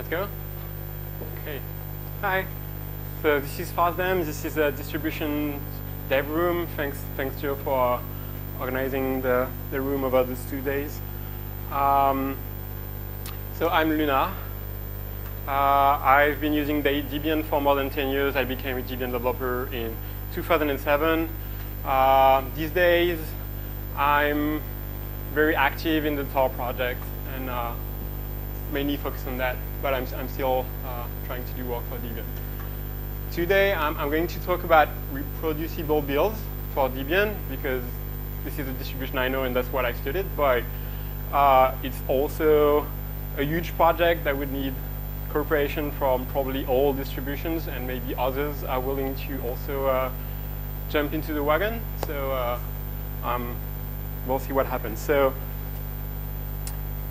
Let's go. Okay. Hi. So this is FOSDEM. This is a distribution dev room. Thanks, thanks Joe for organizing the, the room over these two days. Um, so I'm Lunar. Uh, I've been using Debian for more than 10 years. I became a Debian developer in 2007. Uh, these days, I'm very active in the Tor project and uh, mainly focus on that, but I'm, I'm still uh, trying to do work for Debian. Today, I'm, I'm, going to talk about reproducible builds for Debian because this is a distribution I know and that's what I studied, but uh, it's also a huge project that would need cooperation from probably all distributions and maybe others are willing to also uh, jump into the wagon. So uh, um, we'll see what happens. So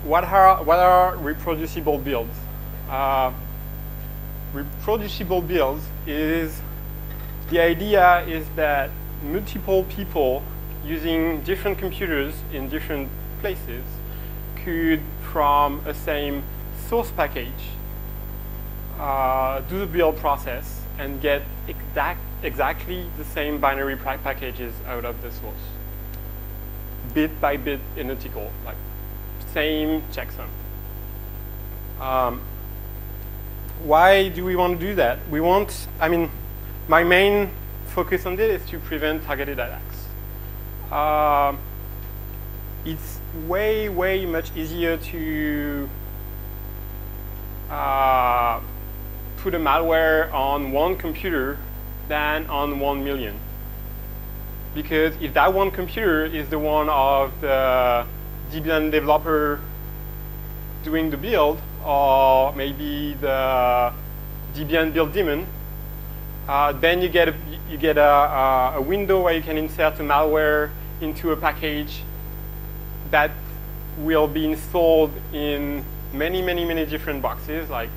what are, what are reproducible builds? Uh, reproducible builds is, the idea is that multiple people using different computers in different places could, from a same source package, uh, do the build process and get exact, exactly the same binary packages out of the source, bit by bit identical, like same checksum. Um, why do we want to do that? We want, I mean, my main focus on this is to prevent targeted attacks. Uh, it's way, way much easier to uh, put a malware on one computer than on one million. Because if that one computer is the one of the Debian developer doing the build, or maybe the Debian build daemon, uh, then you get a, you get a, a, window where you can insert a malware into a package that will be installed in many, many, many different boxes. Like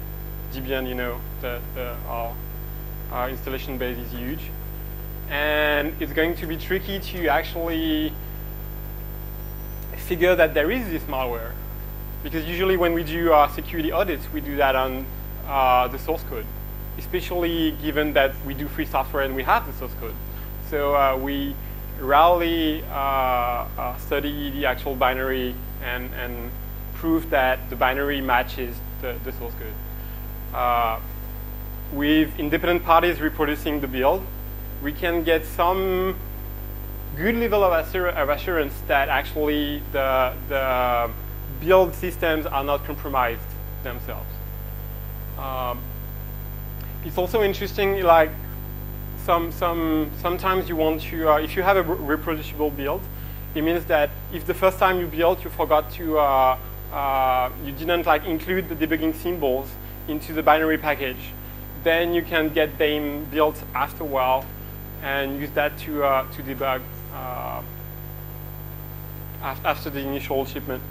Debian, you know, the, the our, our installation base is huge, and it's going to be tricky to actually figure that there is this malware. Because usually when we do our security audits, we do that on uh, the source code, especially given that we do free software and we have the source code. So uh, we rarely uh, uh study the actual binary and, and prove that the binary matches the, the source code. Uh, with independent parties reproducing the build, we can get some good level of, assur of assurance that actually the, the build systems are not compromised themselves. Um, it's also interesting, like some, some, sometimes you want to, uh, if you have a reproducible build, it means that if the first time you built, you forgot to, uh, uh, you didn't like include the debugging symbols into the binary package, then you can get them built after a while and use that to, uh, to debug uh, after the initial shipment.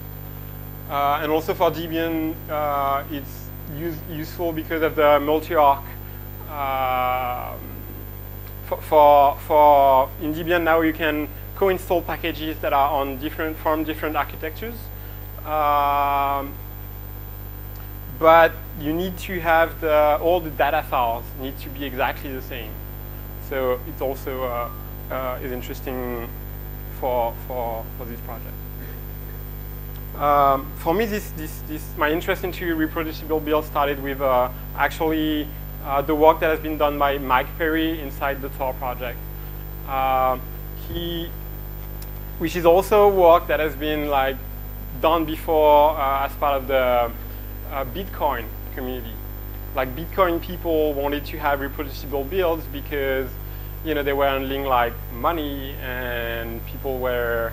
Uh, and also for Debian, uh, it's use, useful because of the multi-arch. Uh, for, for, in Debian now you can co-install packages that are on different from different architectures. Um, but you need to have the, all the data files need to be exactly the same. So it's also uh, uh, is interesting for, for, for this project. Um, for me, this, this, this, my interest into reproducible builds started with uh, actually uh, the work that has been done by Mike Perry inside the Tor project. Uh, he, which is also work that has been like done before uh, as part of the uh, Bitcoin community. Like Bitcoin people wanted to have reproducible builds because you know, they were handling like money and people were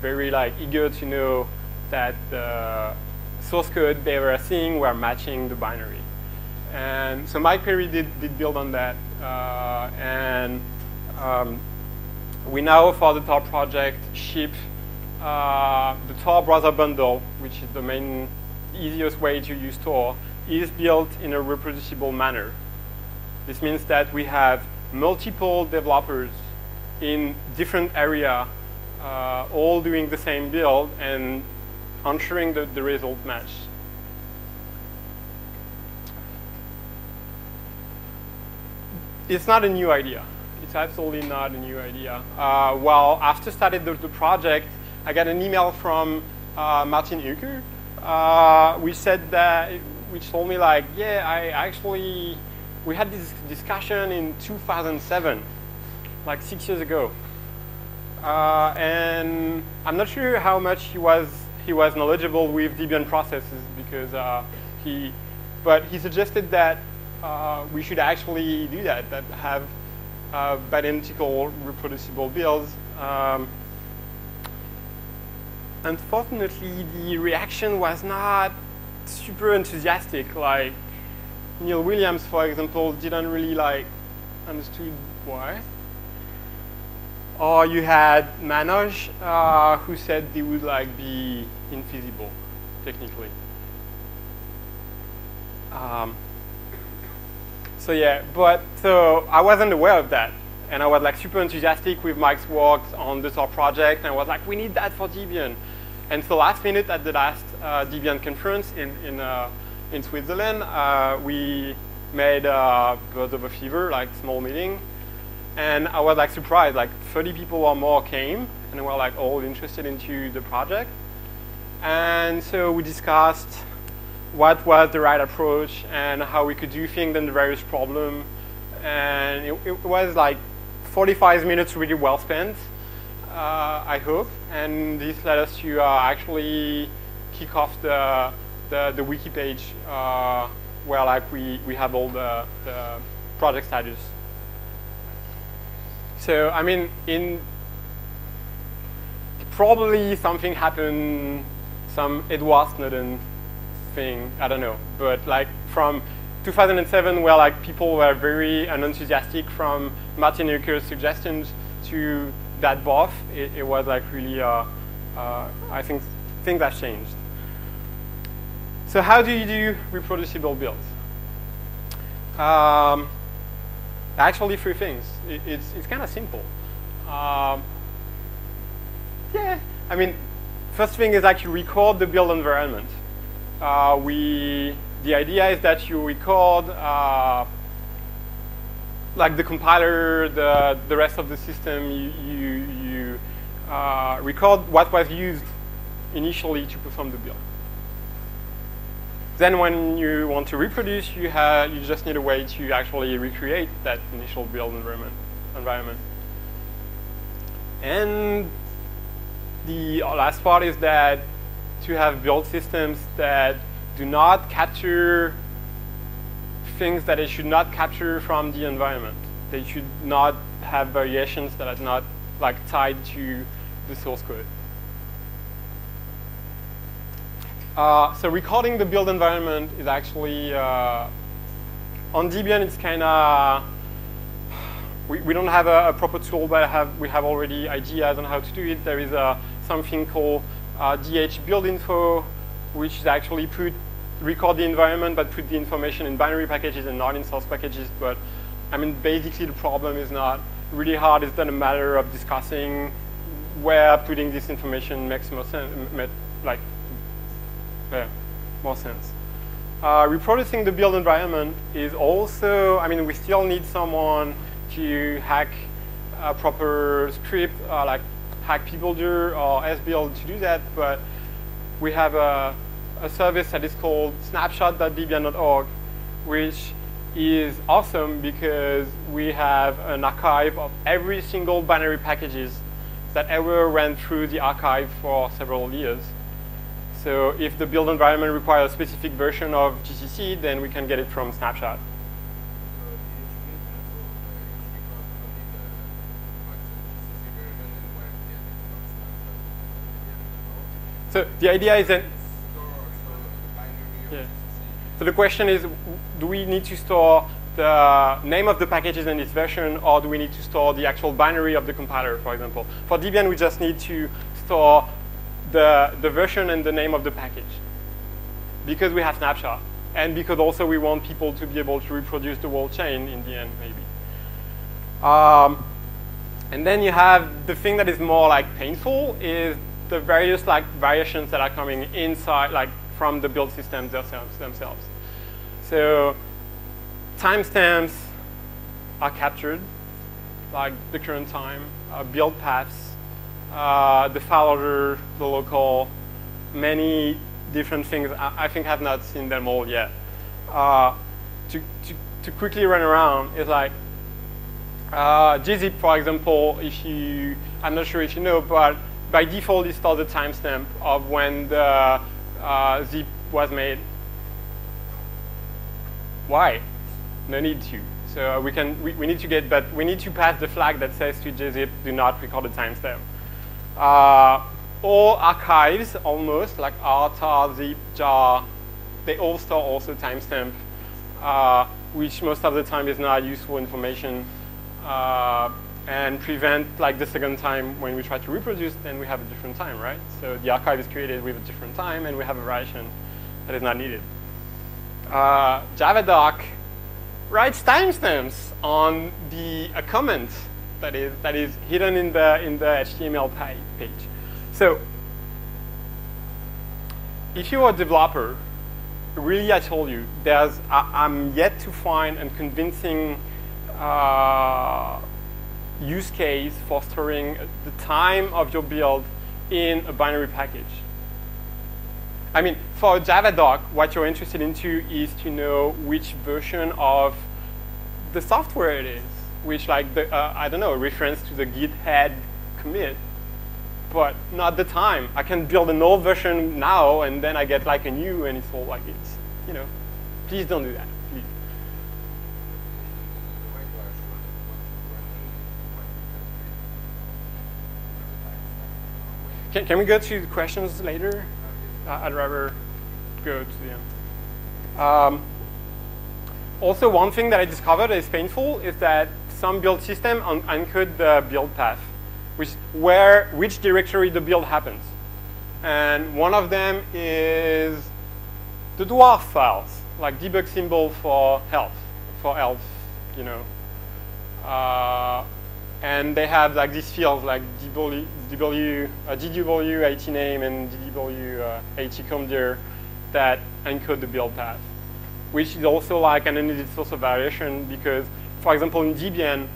very like eager to know that the source code they were seeing were matching the binary. And so Perry did, did build on that. Uh, and um, we now, for the Tor project, ship uh, the Tor browser bundle, which is the main easiest way to use Tor, is built in a reproducible manner. This means that we have multiple developers in different area uh, all doing the same build and ensuring that the result match. It's not a new idea. It's absolutely not a new idea. Uh, well, after started the, the, project, I got an email from uh, Martin Uecker. uh, said that, which told me like, yeah, I actually, we had this discussion in 2007, like six years ago. Uh, and I'm not sure how much he was he was knowledgeable with Debian processes because uh, he, but he suggested that uh, we should actually do that, that have uh, identical reproducible builds. Um, unfortunately, the reaction was not super enthusiastic. Like Neil Williams, for example, didn't really like understood why. Or you had Manoj, uh, who said they would like be infeasible, technically. Um, so yeah, but so I wasn't aware of that. And I was like super enthusiastic with Mike's work on the Tor project. And I was like, we need that for Debian. And so last minute at the last uh, Debian conference in, in, uh, in Switzerland, uh, we made a Birds of a Feather, like small meeting. And I was like surprised, like 30 people or more came and were like all interested into the project. And so we discussed what was the right approach and how we could do things in the various problems. And it, it, was like 45 minutes really well spent, uh, I hope. And this led us to uh, actually kick off the, the, the wiki page uh, where like we, we have all the, the project status. So, I mean, in probably something happened, some Edward Snowden thing, I don't know. But like from 2007 where like people were very unenthusiastic from Martin Uecker's suggestions to that BOF, it, it was like really, uh, uh, I think things have changed. So how do you do reproducible builds? Um, actually three things. It, it's it's kind of simple. Um, yeah, I mean, first thing is actually record the build environment uh, we, the idea is that you record uh, like the compiler, the, the rest of the system, you, you, you uh, record what was used initially to perform the build. Then when you want to reproduce, you, have, you just need a way to actually recreate that initial build environment. environment. And the last part is that to have build systems that do not capture things that they should not capture from the environment. They should not have variations that are not like tied to the source code. Uh, so recording the build environment is actually, uh, on Debian it's kind of, we, we don't have a, a, proper tool, but have, we have already ideas on how to do it. There is a, something called uh, DH build info, which is actually put record the environment but put the information in binary packages and not in source packages. But I mean, basically the problem is not really hard. It's then a matter of discussing where putting this information makes more sense, like, yeah, more sense. Uh, reproducing the build environment is also, I mean, we still need someone to hack a proper script, uh, like hack pbuilder or sbuild to do that, but we have a, a service that is called snapshot.debian.org, which is awesome because we have an archive of every single binary packages that ever ran through the archive for several years. So if the build environment requires a specific version of GCC, then we can get it from Snapshot. So the idea is that. Yeah. So the question is, do we need to store the name of the packages in its version, or do we need to store the actual binary of the compiler, for example? For Debian, we just need to store the, the version and the name of the package because we have snapshot, and because also we want people to be able to reproduce the whole chain in the end, maybe. Um, and then you have the thing that is more like painful is the various like variations that are coming inside, like from the build systems themselves. themselves. So timestamps are captured, like the current time, uh, build paths, uh, the file order, the local, many different things. I, I think I've not seen them all yet. Uh, to, to, to quickly run around is like uh, gzip, for example, if you, I'm not sure if you know, but by default it stores the timestamp of when the uh, zip was made. Why? No need to. So we can we, we need to get but we need to pass the flag that says to gzip do not record the timestamp. Uh, all archives almost like rtar, zip, jar, they all store also timestamp, uh, which most of the time is not useful information. Uh, and prevent like the second time when we try to reproduce, then we have a different time, right? So the archive is created with a different time and we have a variation that is not needed. Uh, JavaDoc writes timestamps on the a comment that is that is hidden in the in the HTML page. So if you're a developer, really I told you, there's I, am yet to find a convincing uh, use case for storing the time of your build in a binary package. I mean, for a JavaDoc, what you're interested into is to know which version of the software it is, which like, the, uh, I don't know, reference to the git head commit, but not the time. I can build an old version now, and then I get like a new, and it's all like it's, you know, please don't do that. Can, can we go to the questions later? Uh, I'd rather go to the end. Um, also, one thing that I discovered is painful is that some build system and encode the build path, which where which directory the build happens. And one of them is the dwarf files, like debug symbol for ELF, for ELF, you know. Uh, and they have like these fields like DW, uh, DW AT name and DW uh, AT comdir that encode the build path, which is also like an unneeded source of variation because, for example, in Debian,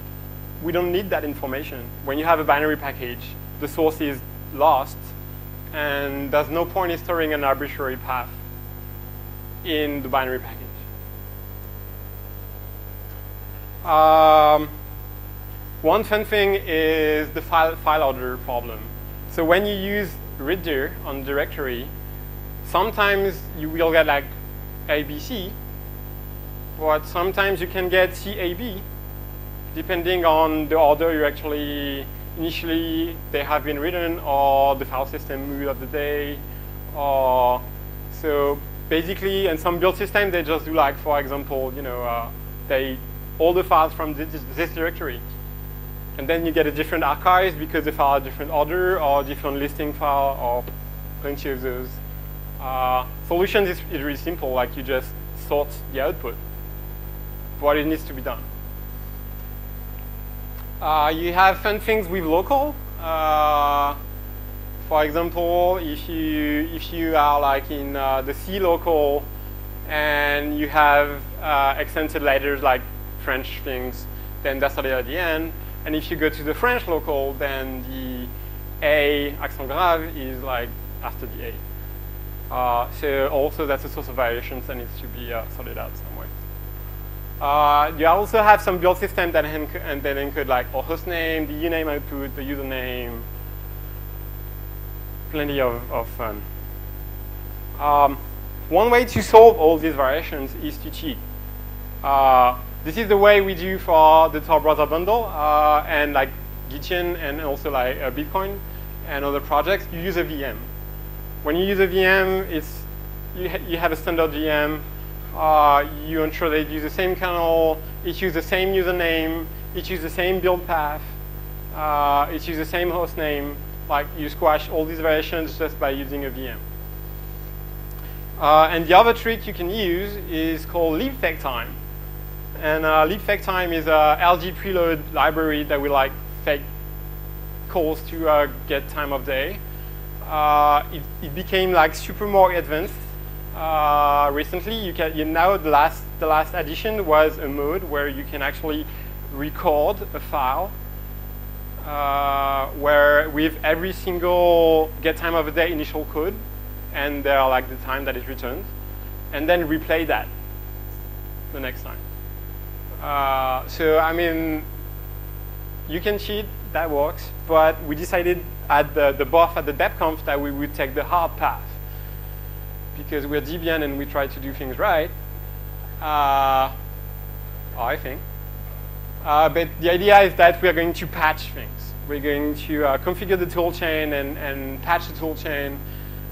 we don't need that information. When you have a binary package, the source is lost, and there's no point in storing an arbitrary path in the binary package. Um, one fun thing is the file, file order problem. So when you use readdir on directory, sometimes you will get like ABC, but sometimes you can get CAB, depending on the order you actually initially they have been written or the file system mood of the day or so basically in some build system they just do like for example you know uh, they all the files from this, this directory and then you get a different archive because they file a different order or different listing file or plenty of those. Uh, solutions is, is really simple, like you just sort the output, but it needs to be done. Uh, you have fun things with local. Uh, for example, if you if you are like in uh, the C local and you have uh, accented letters like French things, then that's at the end. And if you go to the French local, then the A accent grave is like after the A. Uh, so also that's a source of variations that needs to be uh, sorted out. Uh, you also have some build system that and then encode like a host name, the uname output, the username, plenty of, of fun. Um, one way to solve all these variations is to cheat. Uh, this is the way we do for the Tor browser bundle uh, and like Gitian and also like uh, Bitcoin and other projects. You use a VM. When you use a VM, it's you, ha you have a standard VM. Uh, you ensure they use the same kernel. It uses the same username. It uses the same build path. Uh, it uses the same host name. Like you squash all these variations just by using a VM. Uh, and the other trick you can use is called libfaketime. And uh, libfaketime is a LD_PRELOAD library that we like fake calls to uh, get time of day. Uh, it, it, became like super more advanced uh, recently. You can you now the last the last addition was a mode where you can actually record a file uh, where with every single get time of the day initial code, and they're like the time that is returned, and then replay that the next time. Uh, so I mean, you can cheat, that works, but we decided at the, the BOF at the DebConf that we would take the hard path because we're Debian and we try to do things right. Uh, I think. Uh, but the idea is that we're going to patch things. We're going to uh, configure the toolchain and, and patch the toolchain.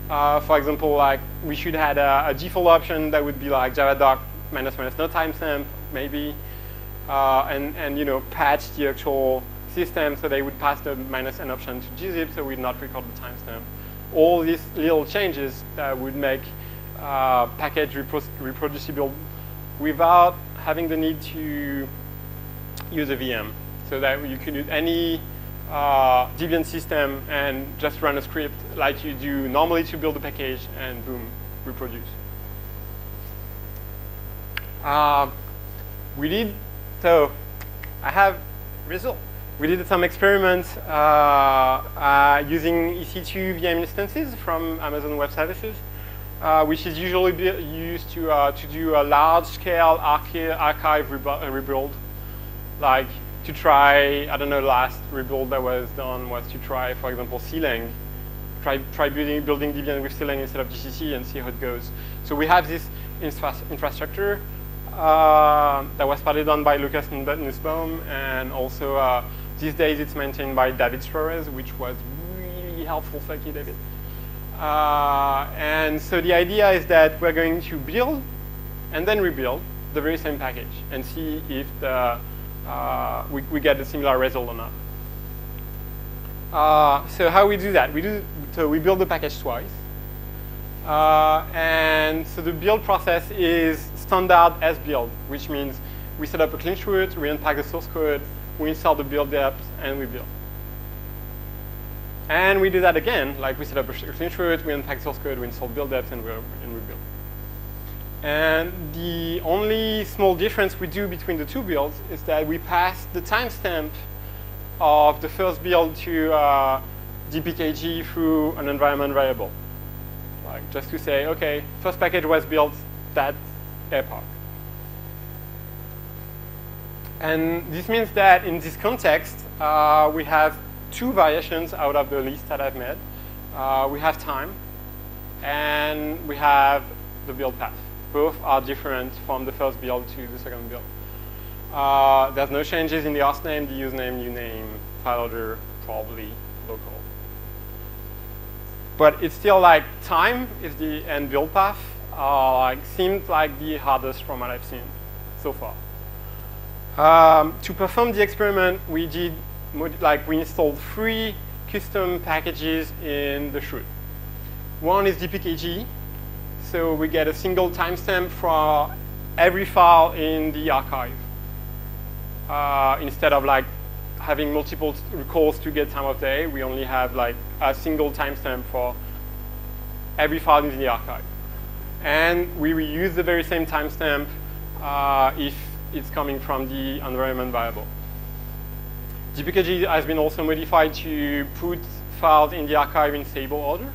Uh, for example, like we should have a, a, default option that would be like javadoc minus minus no timestamp, maybe, uh, and, and you know patch the actual system so they would pass the minus n option to gzip so we'd not record the timestamp. All these little changes that would make uh, package repro reproducible without having the need to use a VM. So that you can use any uh, Debian system and just run a script like you do normally to build a package and boom, reproduce. Uh, we did, so I have result. We did some experiments uh, uh using EC2 VM instances from Amazon Web Services uh, which is usually used to, to do a large-scale archive rebuild. Like to try, I don't know, last rebuild that was done was to try, for example, CLang. Try, try building, building Debian with CLang instead of GCC and see how it goes. So we have this infra infrastructure uh, that was partly done by Lucas Nussbaum, and also uh, these days it's maintained by David Suarez, which was really helpful. Thank you, David. Uh, and so the idea is that we're going to build and then rebuild the very same package and see if the, uh, we, we, get a similar result or not. Uh, so how we do that? We do so we build the package twice. Uh, and so the build process is standard sbuild, which means we set up a clean root, we unpack the source code, we install the build deps, and we build. And we do that again, like we set up a clean root, we unpack source code, we install build deps, and we, and we build. And the only small difference we do between the two builds is that we pass the timestamp of the first build to uh, dpkg through an environment variable. Like just to say, okay, first package was built that epoch. And this means that in this context, uh, we have two variations out of the list that I've made. Uh, we have time, and we have the build path. Both are different from the first build to the second build. Uh, there's no changes in the host name, the username, new name, file order, probably local. But it's still like time is the and build path uh, like seemed like the hardest from what I've seen so far. Um, to perform the experiment, we did like we installed three custom packages in the chroot. One is dpkg, so we get a single timestamp for every file in the archive. Uh, instead of like having multiple calls to get time of day, we only have like a single timestamp for every file in the archive. And we reuse the very same timestamp uh, if it's coming from the environment variable. dpkg has been also modified to put files in the archive in stable order.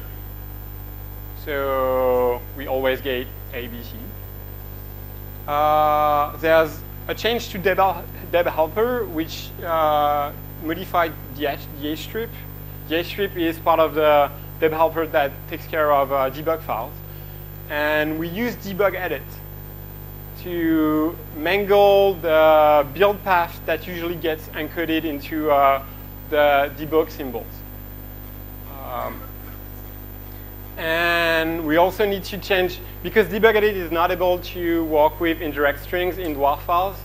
So we always get A, B, C. Uh, there's a change to deb, deb helper, which uh, modified the H, the strip. The strip is part of the deb helper that takes care of uh, debug files. And we use debug edit to mangle the build path that usually gets encoded into uh, the debug symbols. Um, and we also need to change, because debug edit is not able to work with indirect strings in dwarf files,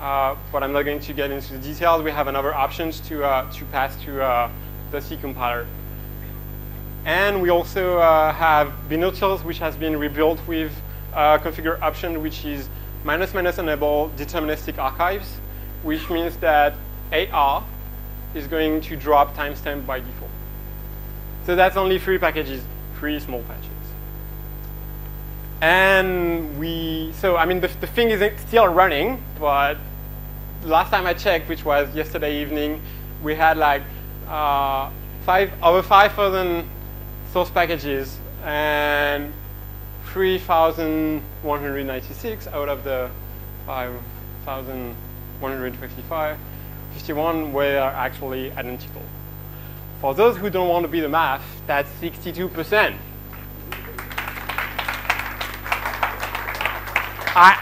uh, but I'm not going to get into the details. We have another options to, uh, to pass to uh, the C compiler. And we also uh, have binutils, which has been rebuilt with uh, configure option, which is minus minus enable deterministic archives, which means that AR is going to drop timestamp by default. So that's only three packages, three small patches. And we, so I mean, the, the thing is still running, but last time I checked, which was yesterday evening, we had like uh, five over 5,000 source packages and 3,196 out of the 5,155, 51 were actually identical. For those who don't want to be the math, that's 62%. I,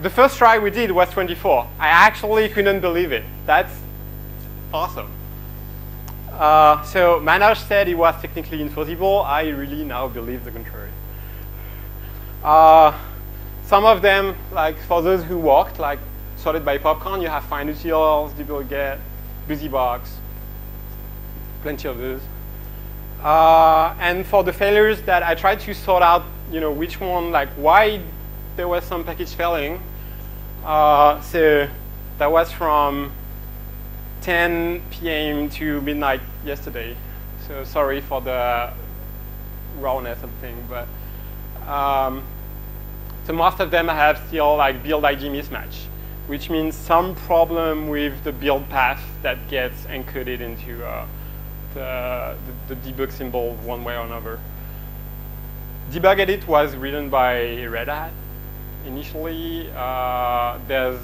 the first try we did was 24. I actually couldn't believe it. That's awesome. Uh, so Manoj said it was technically impossible. I really now believe the contrary. Uh, some of them, like for those who worked, like sorted by popcon, you have findutils, dbugget, busybox, plenty of those. Uh, and for the failures that I tried to sort out, you know, which one, like why there was some package failing. Uh, so that was from 10 p.m. to midnight yesterday. So sorry for the rawness of things, but um, so most of them have still like build ID mismatch, which means some problem with the build path that gets encoded into uh, the, the, the, debug symbol one way or another. Debug edit was written by Red Hat initially. Uh, there's,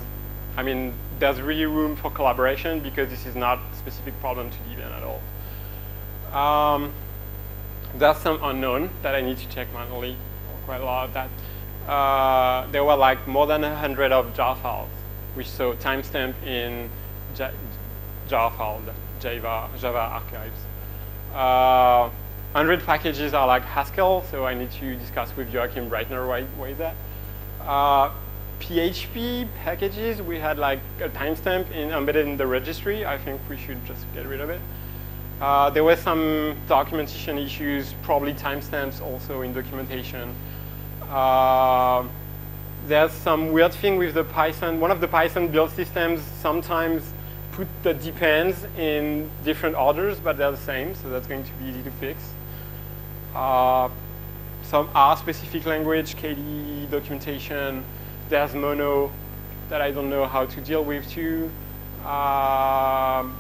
I mean, there's really room for collaboration because this is not a specific problem to Debian at all. Um, there's some unknown that I need to check manually, quite a lot of that. Uh, there were like more than 100 of jar files, which so timestamp in jar file, Java, Java archives. Uh, 100 packages are like Haskell, so I need to discuss with Joachim Breitner why, why that. Uh, PHP packages, we had like a timestamp embedded in the registry. I think we should just get rid of it. Uh, there were some documentation issues, probably timestamps also in documentation. Uh, there's some weird thing with the Python. One of the Python build systems sometimes put the depends in different orders, but they're the same, so that's going to be easy to fix. Uh, some R-specific language, KDE documentation, there's mono that I don't know how to deal with too. Um,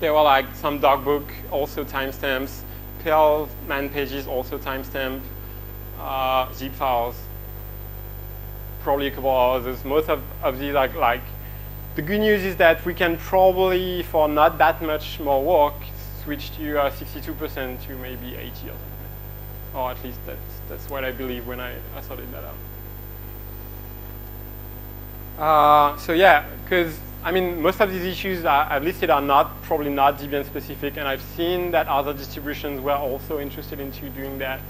there were like some DocBook, also timestamps. Perl man pages also timestamp. Uh, zip files, probably a couple of others. Most of, of these are like, the good news is that we can probably, for not that much more work, switch to 62% uh, to maybe 80 or something. Or at least that's, that's what I believe when I, I sorted that out. Uh, so yeah, because I mean, most of these issues I've listed are not probably not Debian specific, and I've seen that other distributions were also interested into doing that.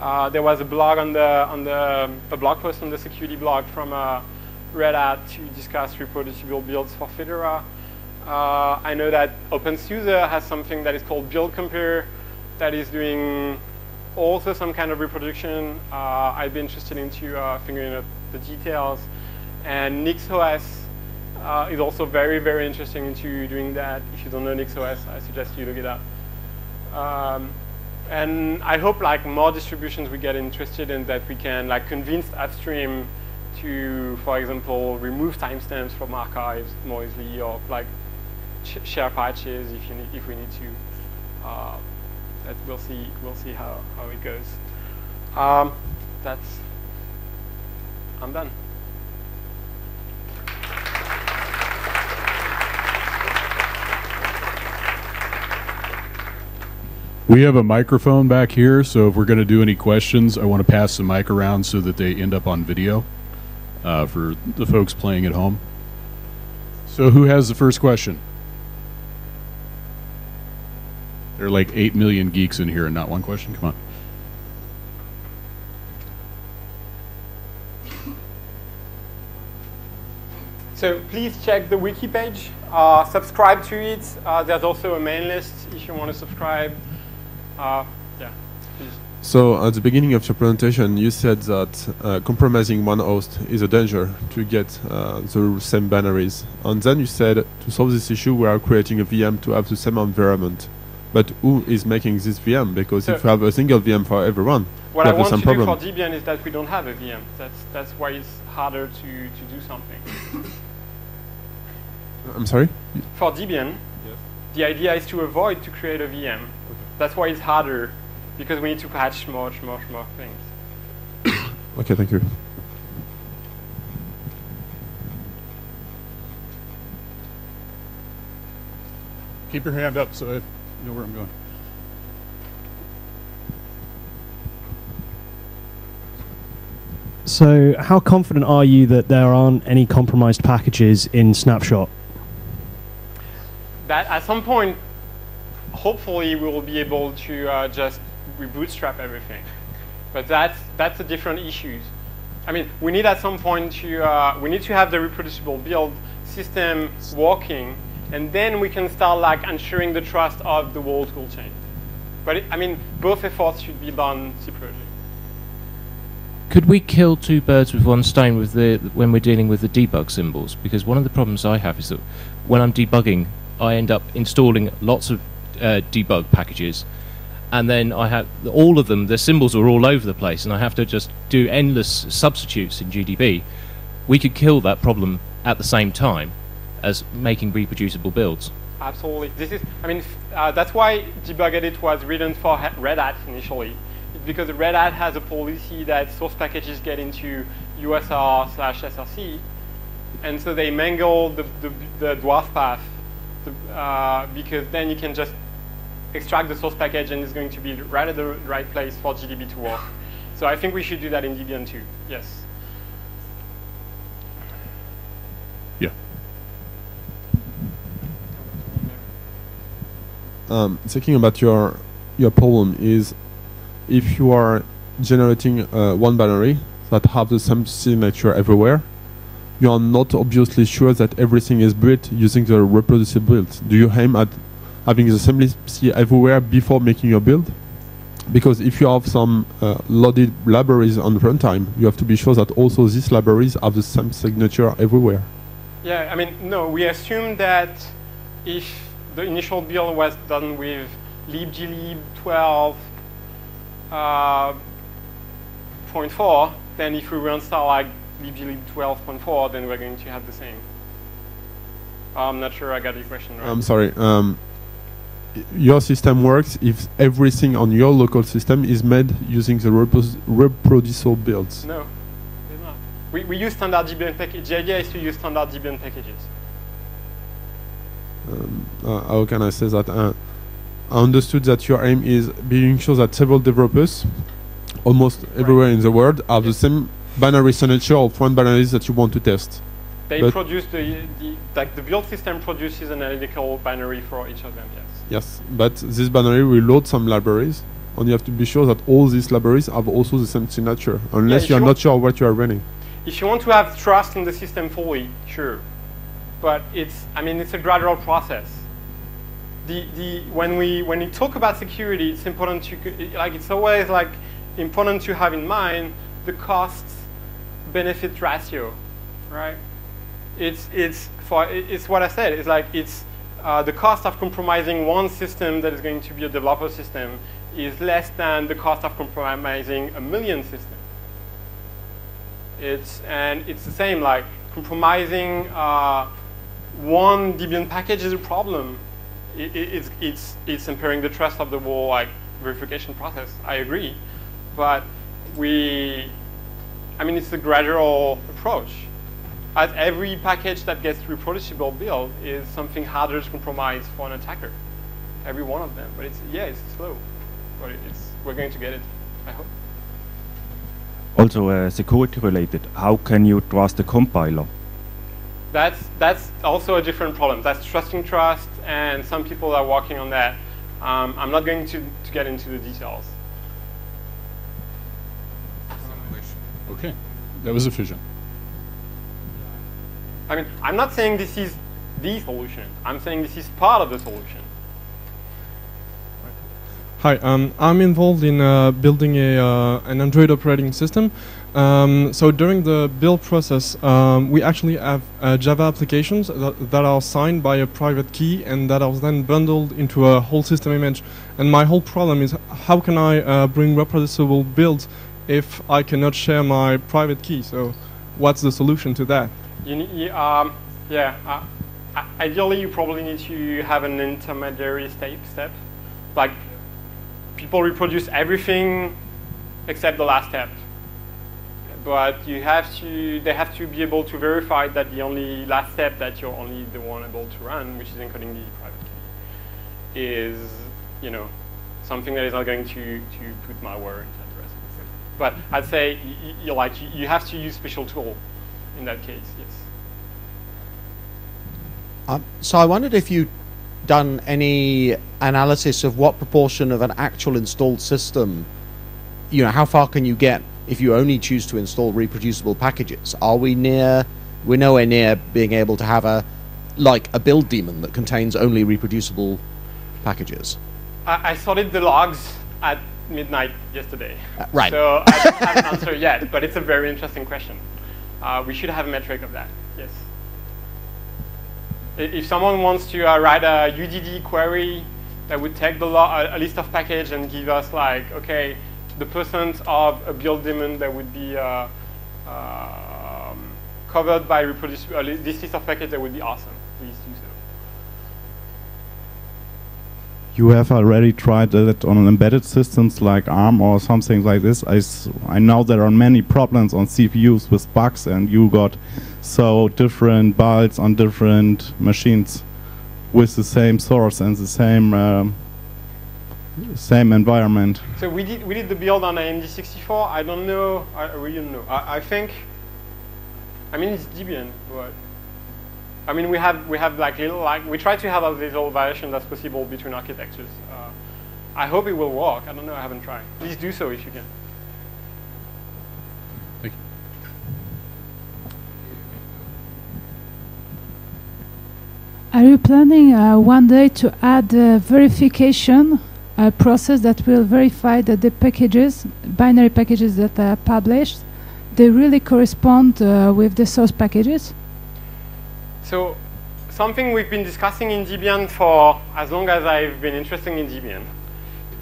Uh, there was a blog on the on the a blog post on the security blog from uh, Red Hat to discuss reproducible builds for Fedora. Uh, I know that OpenSUSE has something that is called Build Compare that is doing also some kind of reproduction. Uh, I'd be interested into uh, figuring out the details. And NixOS uh, is also very, very interesting into doing that. If you don't know NixOS, I suggest you look it up. Um, and I hope like more distributions we get interested in that we can like convince upstream to, for example, remove timestamps from archives more easily or like share patches if you need, if we need to. Uh, that we'll see we'll see how, how it goes. Um, that's I'm done. We have a microphone back here, so if we're going to do any questions, I want to pass the mic around so that they end up on video uh, for the folks playing at home. So who has the first question? There are like 8 million geeks in here and not one question. Come on. So please check the wiki page, uh, subscribe to it. Uh, there's also a main list if you want to subscribe. Uh, yeah, please. So at the beginning of your presentation, you said that uh, compromising one host is a danger to get uh, the same binaries. And then you said to solve this issue, we are creating a VM to have the same environment. But who is making this VM? Because so if you have a single VM for everyone, what you I have the want same to do problem. for Debian is that we don't have a VM. That's that's why it's harder to to do something. I'm sorry. For Debian, yes. the idea is to avoid to create a VM. That's why it's harder, because we need to patch much, much more things. Okay, thank you. Keep your hand up so I know where I'm going. So, how confident are you that there aren't any compromised packages in Snapshot? That at some point, hopefully, we will be able to uh, just rebootstrap everything. But that's that's a different issue. I mean, we need at some point to uh, we need to have the reproducible build system working, and then we can start like ensuring the trust of the whole tool chain. But it, I mean, both efforts should be done separately. Could we kill two birds with one stone with the when we're dealing with the debug symbols? Because one of the problems I have is that when I'm debugging, I end up installing lots of uh, debug packages, and then I have all of them. The symbols are all over the place, and I have to just do endless substitutes in GDB. We could kill that problem at the same time as making reproducible builds. Absolutely. This is, I mean, uh, that's why debug edit was written for Red Hat initially. Because Red Hat has a policy that source packages get into USR slash SRC, and so they mangle the, the, the dwarf path uh, because then you can just extract the source package and it's going to be right at the right place for GDB to work. So I think we should do that in Debian too. Yes. Yeah. um, thinking about your your problem is if you are generating uh, one binary that have the same signature everywhere, you are not obviously sure that everything is built using the reproducible build. Do you aim at having the same libc everywhere before making your build? Because if you have some uh, loaded libraries on runtime, you have to be sure that also these libraries have the same signature everywhere. Yeah, I mean, no, we assume that if the initial build was done with libglib 12.4, uh, then if we reinstall like libglib 12.4, then we're going to have the same. I'm not sure I got your question right. I'm sorry. Um, your system works if everything on your local system is made using the reproducible builds. no, not. We, we use standard Debian packages. The idea is to use standard Debian packages. Um, uh, how can I say that? Uh, I understood that your aim is being sure that several developers, almost everywhere in the world, have the same binary signature of one binary that you want to test. They But- produce the, the, like the build system produces an analytical binary for each of them, yes. Yes, but this binary will load some libraries, and you have to be sure that all these libraries have also the same signature, unless if you are not sure what you are running. If you want to have trust in the system fully, sure. But it's, I mean, it's a gradual process. The, the, when, we, when we talk about security, it's important to, like, it's always like important to have in mind the cost benefit ratio, right? It's, it's, for, it's what I said, it's like, it's uh, the cost of compromising one system that is going to be a developer system is less than the cost of compromising a million systems. It's and it's the same. Like compromising uh, one Debian package is a problem. It, it, it's it's it's impairing the trust of the whole like verification process. I agree, but we, I mean, it's a gradual approach. As every package that gets reproducible build is something harder to compromise for an attacker. Every one of them, but it's yeah, it's slow, but it's we're going to get it. I hope. Also, uh, security related, how can you trust the compiler? That's that's also a different problem. That's trusting trust, and some people are working on that. Um, I'm not going to, to get into the details. Okay, that was efficient. I mean, I'm not saying this is the solution. I'm saying this is part of the solution. Hi, um, I'm involved in uh, building a uh, an Android operating system. Um, so during the build process, um, we actually have uh, Java applications that, that are signed by a private key and that are then bundled into a whole system image. And my whole problem is how can I uh, bring reproducible builds if I cannot share my private key? So what's the solution to that? You need, um, yeah. Uh, ideally, you probably need to have an intermediary step. Step, like people reproduce everything except the last step. But you have to, they have to be able to verify that the only last step that you're only the one able to run, which is encoding the private key, is, you know, something that is not going to, to put of the system. But I'd say you like you have to use special tool in that case. Yes. Um, so I wondered if you'd done any analysis of what proportion of an actual installed system, you know, how far can you get if you only choose to install reproducible packages? Are we near, we're nowhere near being able to have a, like a build daemon that contains only reproducible packages? I, I sorted the logs at midnight yesterday. Uh, right. So I don't have an answer yet, but it's a very interesting question. Uh, we should have a metric of that. Yes. If someone wants to uh, write a UDD query that would take the a, list of package and give us like, okay, the percent of a build daemon that would be uh, um, covered by uh, this list of package, that would be awesome. Please do so. You have already tried that on embedded systems like ARM or something like this. I, I know there are many problems on CPUs with bugs, and you got so different builds on different machines with the same source and the same um, same environment. So we did we did the build on AMD64. I don't know. I I really don't know. I, I think. I mean it's Debian, but I mean we have we have like little like we try to have as little variation as possible between architectures. Uh, I hope it will work. I don't know. I haven't tried. Please do so if you can. Thank you. Are you planning uh, one day to add a verification uh, process that will verify that the packages, binary packages that are published, they really correspond uh, with the source packages? So something we've been discussing in Debian for as long as I've been interested in Debian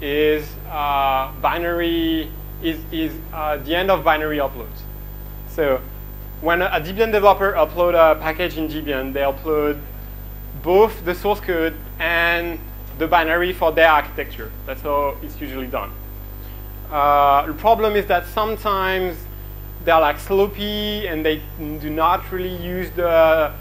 is uh, binary is, is uh, the end of binary uploads. So when a, Debian developer upload a package in Debian, they upload both the source code and the binary for their architecture. That's how it's usually done. Uh, the problem is that sometimes they're like sloppy and they do not really use the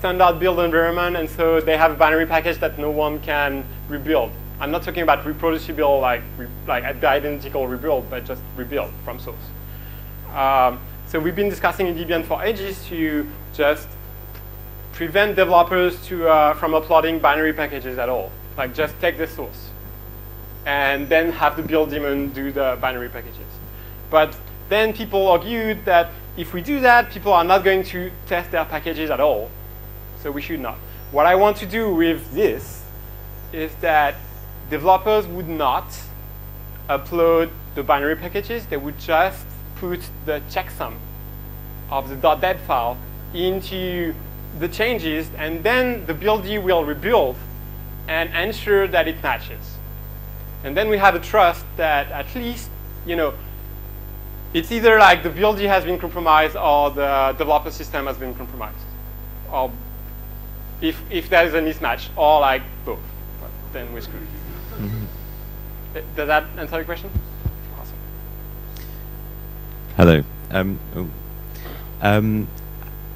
standard build environment, and so they have a binary package that no one can rebuild. I'm not talking about reproducible, like re like identical rebuild, but just rebuild from source. Um, so we've been discussing in Debian for ages to just prevent developers to, uh, from uploading binary packages at all. Like just take the source and then have the build daemon do the binary packages. But then people argued that if we do that, people are not going to test their packages at all. So we should not. What I want to do with this is that developers would not upload the binary packages. They would just put the checksum of the .deb file into the changes, and then the buildd will rebuild and ensure that it matches. And then we have a trust that at least, you know, it's either like the buildd has been compromised or the developer system has been compromised. Or if, if there is a mismatch, or like both. But then we're screwed. Uh, Does that answer your question? Awesome. Hello. Um, oh. um,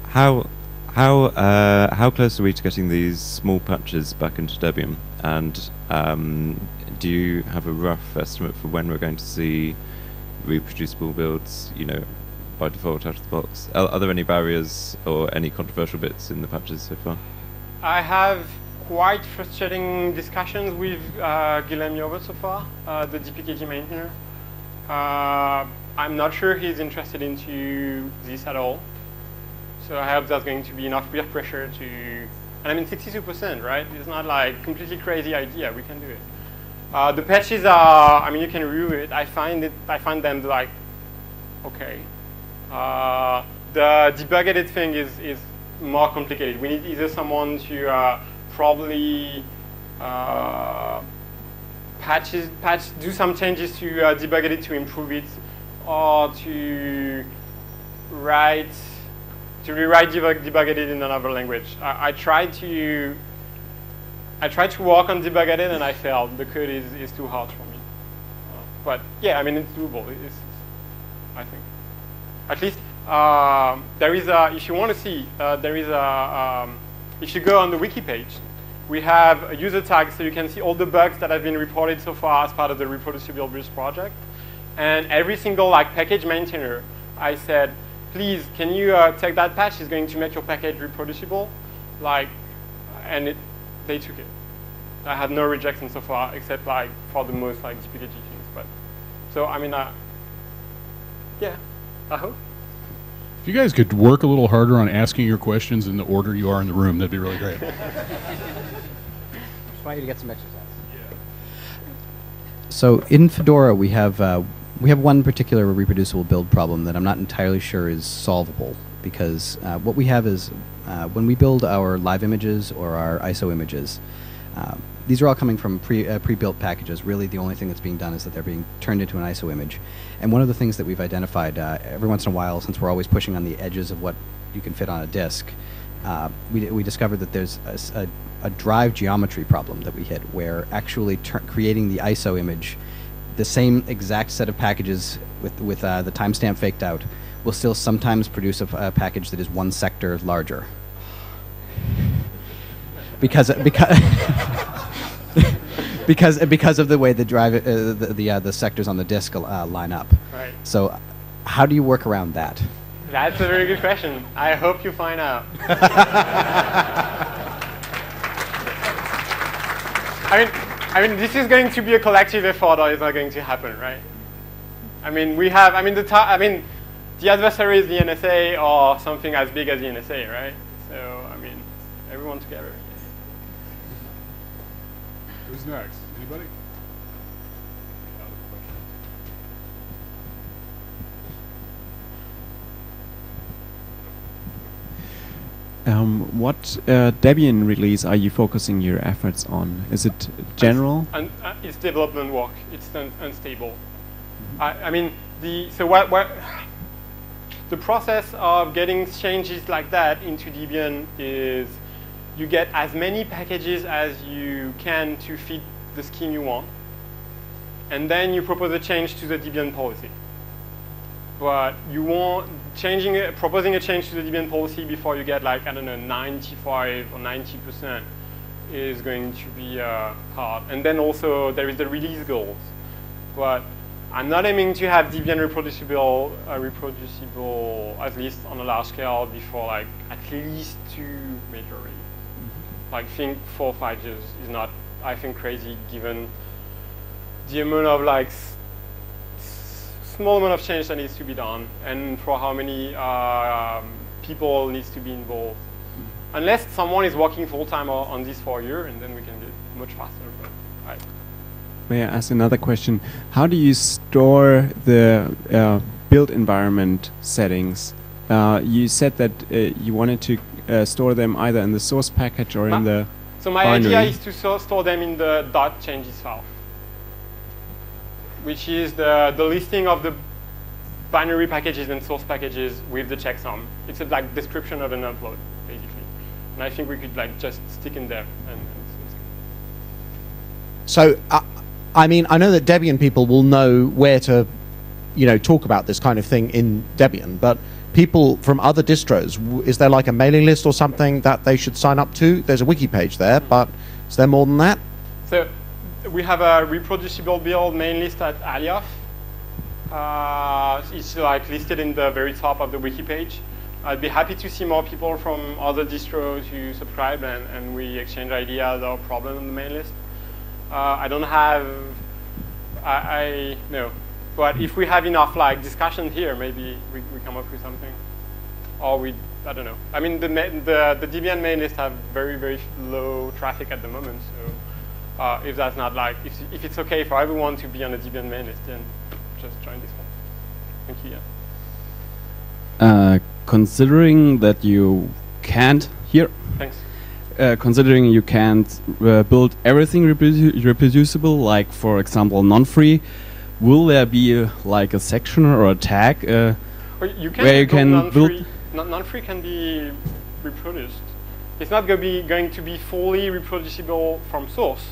how how uh, how close are we to getting these small patches back into Debian? And um, do you have a rough estimate for when we're going to see reproducible builds? You know, by default out of the box. Are, are there any barriers or any controversial bits in the patches so far? I have quite frustrating discussions with uh, Guilhem Jover so far, uh, the DPKG maintainer. Uh, I'm not sure he's interested into this at all. So I hope there's going to be enough peer pressure to, and I mean 62%, right? It's not like completely crazy idea, we can do it. Uh, the patches are, I mean, you can review it. I find it, I find them like, okay. Uh, the debugedit thing is, is more complicated. We need either someone to uh, probably uh, patches, patch, do some changes to uh, debugedit to improve it, or to write, to rewrite debug, debugedit in another language. I, I tried to, I tried to work on debugedit and I failed. The code is, is too hard for me. But yeah, I mean it's doable. It's, it's, I think. At least um, there is a. If you want to see, uh, there is a. Um, if you go on the wiki page, we have a user tag so you can see all the bugs that have been reported so far as part of the reproducible builds project. And every single like package maintainer, I said, please, can you uh, take that patch? It's going to make your package reproducible. Like, and it, they took it. I had no rejection so far, except like for the most like DPKG things. But so I mean, uh, yeah, I hope. If you guys could work a little harder on asking your questions in the order you are in the room, that'd be really great. Just want you to get some exercise. So in Fedora, we have uh, we have one particular reproducible build problem that I'm not entirely sure is solvable because uh, what we have is uh, when we build our live images or our ISO images, uh, these are all coming from pre, uh, pre-built packages. Really, the only thing that's being done is that they're being turned into an ISO image. And one of the things that we've identified uh, every once in a while, since we're always pushing on the edges of what you can fit on a disk, uh, we, we discovered that there's a a drive geometry problem that we hit, where actually creating the ISO image, the same exact set of packages with with uh, the timestamp faked out, will still sometimes produce a package that is one sector larger. Because because. because because of the way the drive uh, the the, uh, the sectors on the disk uh, line up. Right. So, how do you work around that? That's a very good question. I hope you find out. I mean, I mean, this is going to be a collective effort, or it's not going to happen, right? I mean, we have. I mean, the. I mean, the adversary is the NSA or something as big as the NSA, right? So, I mean, everyone together. Who's next? Anybody? Um, what uh, Debian release are you focusing your efforts on? Is it general? And uh, it's development work. It's un- unstable. I, I mean, the so what what the process of getting changes like that into Debian is you get as many packages as you can to fit the scheme you want, and then you propose a change to the Debian policy. But you want changing it, proposing a change to the Debian policy before you get like I don't know 95 or 90 percent is going to be uh, hard. And then also there is the release goals, but I'm not aiming to have Debian reproducible, uh, reproducible at least on a large scale before like at least two major releases. Like think four or five years is not I think crazy given the amount of like small amount of change that needs to be done and for how many uh, um, people needs to be involved. Unless someone is working full time on this for a year, and then we can get much faster. But I, May I ask another question? How do you store the uh, build environment settings? Uh, you said that uh, you wanted to uh, store them either in the source package or in the so my binary. idea is to so store them in the dot changes file, which is the, the listing of the binary packages and source packages with the checksum. It's a like description of an upload, basically. And I think we could like just stick in there. And, and So, uh, I mean, I know that Debian people will know where to, you know, talk about this kind of thing in Debian, but people from other distros, is there like a mailing list or something that they should sign up to? There's a wiki page there, but is there more than that? So we have a reproducible build main list at Alioth. Uh, it's like listed in the very top of the wiki page. I'd be happy to see more people from other distros who subscribe and, and we exchange ideas or problems on the main list. Uh, I don't have, I, I no, but if we have enough like discussion here, maybe we, we come up with something, or we, I don't know. I mean, the the the Debian main list have very very low traffic at the moment, so Uh, if that's not like, if, if it's okay for everyone to be on the Debian main list, then just join this one. Thank you. Yeah. Uh, considering that you can't here. Thanks. Uh, considering you can't uh, build everything reprodu reproducible, like for example non-free, will there be uh, like a section or a tag uh, Or you can where you can non-free. non-free can be reproduced. It's not going to be going to be fully reproducible from source.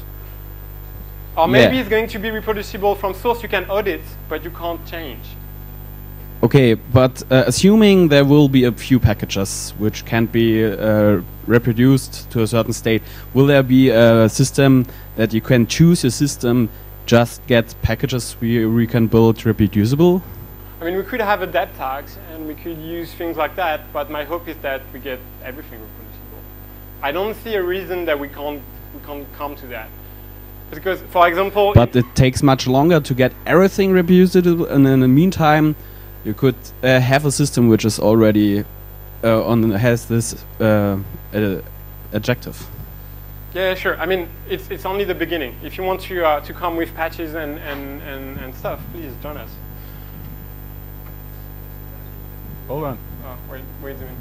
Or maybe Yeah. it's going to be reproducible from source. You can audit, but you can't change. Okay, but uh, assuming there will be a few packages which can't be uh, reproduced to a certain state, will there be a system that you can choose a system, just get packages we, we can build reproducible? I mean, we could have a dead tags and we could use things like that, but my hope is that we get everything reproducible. I don't see a reason that we can't we can't come to that. Because, for example, But it takes much longer to get everything reproducible, and in the meantime, you could uh, have a system which is already uh, on has this uh, adjective. Yeah, sure. I mean, it's it's only the beginning. If you want to uh, to come with patches and, and, and, and stuff, please join us. Hold on. Oh, wait, wait a minute.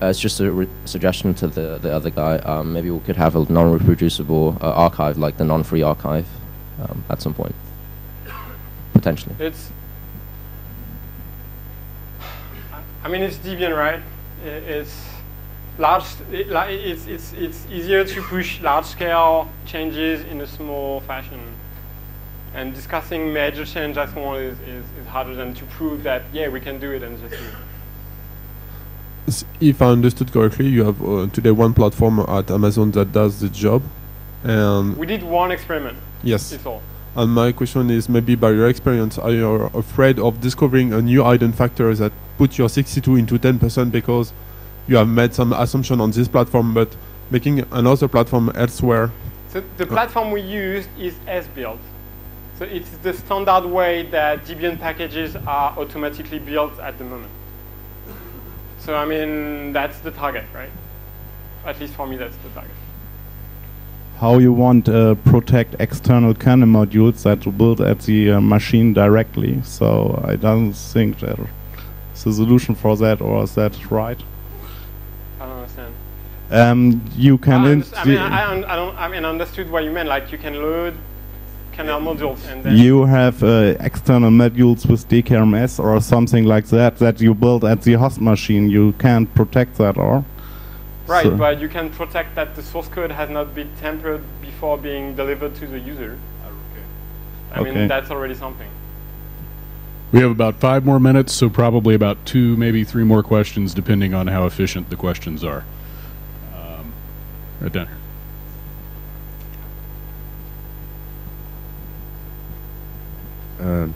Uh, it's just a re- suggestion to the, the other guy. Um, maybe we could have a non-reproducible uh, archive, like the non-free archive, um, at some point, potentially. It's. I mean, it's Debian, right? I- It's large. It, li- it's it's it's easier to push large-scale changes in a small fashion. And discussing major change as one is, is, is harder than to prove that yeah we can do it and just do it. If I understood correctly, you have uh, today one platform at Amazon that does the job, and We did one experiment. yes. It's all. And my question is, maybe by your experience, are you afraid of discovering a new hidden factor that puts your 62 into 10% because you have made some assumption on this platform, but making another platform elsewhere? So the platform we use is sbuild. So it's the standard way that Debian packages are automatically built at the moment. So I mean, that's the target, right? At least for me, that's the target. How you want uh, protect external kernel modules that you build at the uh, machine directly. So I don't think there's a solution for that, or is that right? I. Um, you can. I, int- I mean, I, I, I don't. I mean, understood what you meant. Like you can load kernel modules and then you have uh, external modules with DKMS or something like that that you build at the host machine. You can't protect that, or right, so- but you can protect that the source code has not been tampered before being delivered to the user. Okay. I Okay. mean, that's already something. We have about five more minutes, so probably about two, maybe three more questions, depending on how efficient the questions are. Um, right there. Uh,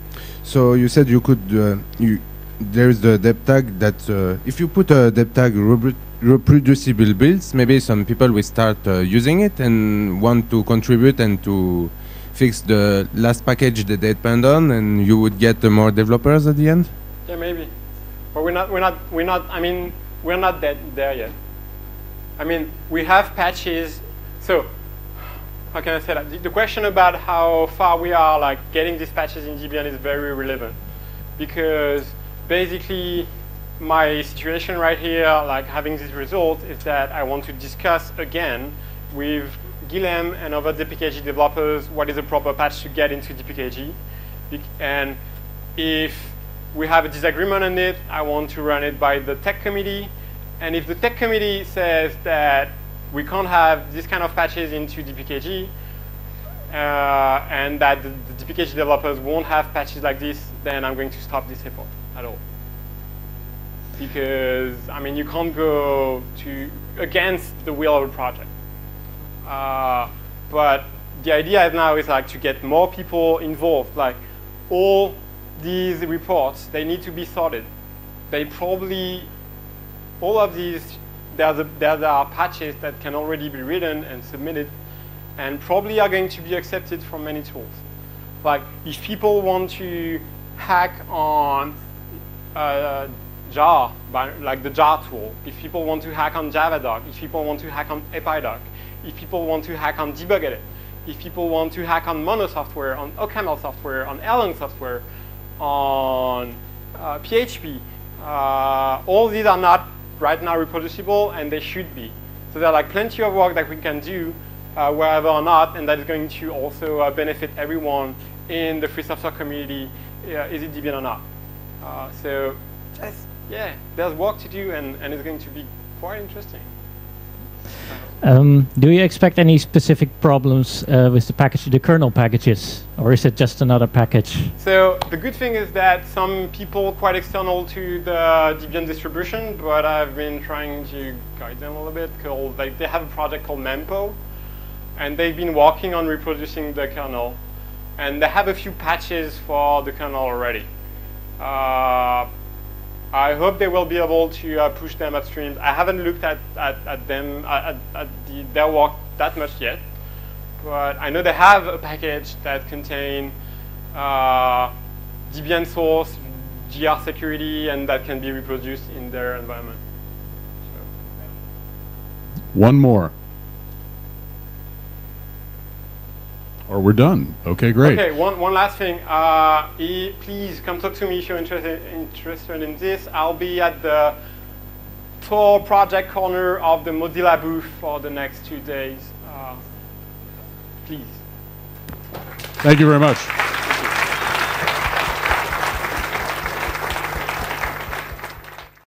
so you said you could uh, you there's the dep tag that uh, if you put a dep tag repro- reproducible builds maybe some people will start uh, using it and want to contribute and to fix the last package that they depend on and you would get uh, more developers at the end Yeah, maybe. But we're not, we're not, we're not, I mean, we're not that there yet. I mean, we have patches. So, how can I say that? The, question about how far we are, like, getting these patches in Debian is very relevant. Because basically, my situation right here, like having this result, is that I want to discuss again with Guilhem and other DPKG developers what is a proper patch to get into DPKG. And if we have a disagreement on it, I want to run it by the tech committee. And if the tech committee says that we can't have this kind of patches into DPKG, uh, and that the, the DPKG developers won't have patches like this, then I'm going to stop this effort at all. Because, I mean, you can't go to against the will of a project. Uh, but the idea now is like to get more people involved. Like all these reports, they need to be sorted. They probably, all of these, there, the, there are patches that can already be written and submitted and probably are going to be accepted from many tools. Like if people want to hack on uh, jar, like the jar tool, if people want to hack on Javadoc, if people want to hack on Epydoc, if people want to hack on debugedit, if people want to hack on Mono software, on OCaml software, on Erlang software, on uh, PHP, uh, all these are not right now reproducible, and they should be. So there are like plenty of work that we can do uh, wherever or not, and that is going to also uh, benefit everyone in the free software community, uh, is it Debian or not. Uh, so just, yeah, there's work to do, and, and it's going to be quite interesting. Um, do you expect any specific problems uh, with the package, the kernel packages, or is it just another package? So the good thing is that some people quite external to the Debian distribution, but I've been trying to guide them a little bit. Called like they have a project called Mempo, and they've been working on reproducing the kernel, and they have a few patches for the kernel already. Uh, I hope they will be able to uh, push them upstream. I haven't looked at, at, at them, at, at the, their work that much yet, but I know they have a package that contain uh, Debian source, grsecurity, and that can be reproduced in their environment. One more. Or we're done. Okay, great. Okay, one, one last thing. Uh, e- please come talk to me if you're interested, interested in this. I'll be at the Tor project corner of the Mozilla booth for the next two days. Uh, please. Thank you very much.